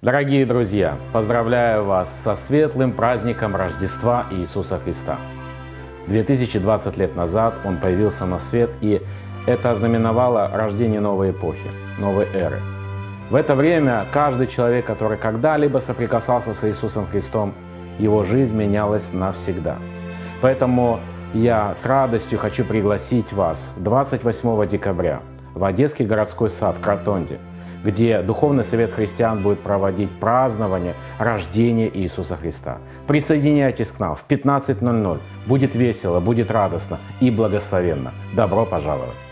Дорогие друзья, поздравляю вас со светлым праздником Рождества Иисуса Христа. 2020 лет назад Он появился на свет, и это ознаменовало рождение новой эпохи, новой эры. В это время каждый человек, который когда-либо соприкасался с Иисусом Христом, его жизнь менялась навсегда. Поэтому я с радостью хочу пригласить вас 28 декабря в Одесский городской сад Кратонде, где Духовный Совет Христиан будет проводить празднование рождения Иисуса Христа. Присоединяйтесь к нам в 15.00. Будет весело, будет радостно и благословенно. Добро пожаловать!